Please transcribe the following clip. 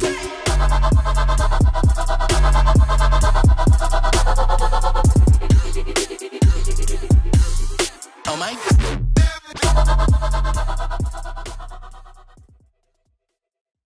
Oh my god.